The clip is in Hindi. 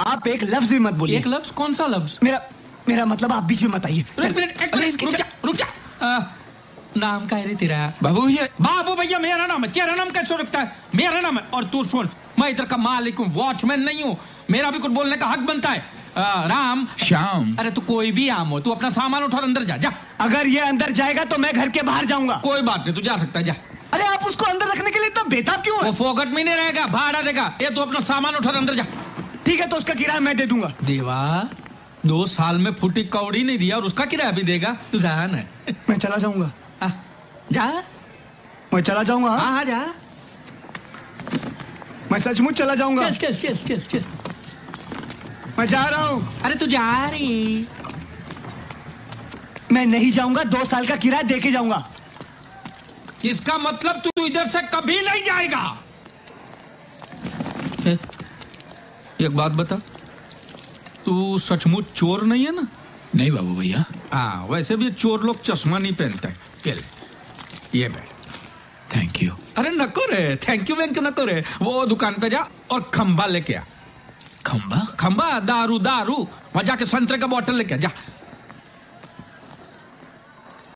आप एक लफ्ज भी मत बोलिए। एक लफ्ज? कौन सा लफ्ज? मेरा मेरा मतलब आप बीच में मत आइए। रुक जा आ, नाम क्या है रे तेरा। बाबू भैया। बाबू भैया मेरा नाम है तेरा नाम कैसे रखता है? मेरा नाम है और तू सुन मैं इधर का मालिक हूँ वॉचमैन नहीं हूँ। मेरा भी कुछ बोलने का हक बनता है। आ, राम। श्याम। अरे तू कोई भी आम हो तू अपना सामान उठा और अंदर जा जा। अगर ये अंदर जाएगा तो मैं घर के बाहर जाऊँगा। कोई बात नहीं तू जा सकता है जा। अरे आप उसको अंदर रखने के लिए इतना बेताब क्यों वो फोकट में नहीं रहेगा भाड़ा देगा। ये तू अपना सामान उठा और अंदर जा। ठीक है तो उसका किराया मैं दे दूँगा। देवा दो साल में फुटी कौड़ी नहीं दिया और उसका किराया भी देगा। तू जान है। मैं चला जाऊँगा। जा। मैं चला जाऊँगा हाँ? हाँ हाँ जा। मैं सचमुच चला जाऊँगा। चल चल चल चल चल। मैं जा रहा हूँ। अरे तू जा रही। मैं नहीं जाऊँगा दो साल का किराया दे के जाऊँगा। इसका मतलब तू इधर से कभी नहीं जाएगा। एक बात बता। तू सचमुच चोर नहीं है ना? नहीं बाबू भैया। हाँ वैसे भी चोर लोग चश्मा नहीं पहनते। केल ये बैठ। थैंक यू अरे नको रे। थैंक यू बैंक नको रे। वो दुकान पे जा और खंबा लेके आ। खंबा? खंबा दारू दारू। वहाँ जाके संतरे का बॉटल लेके आ। जा।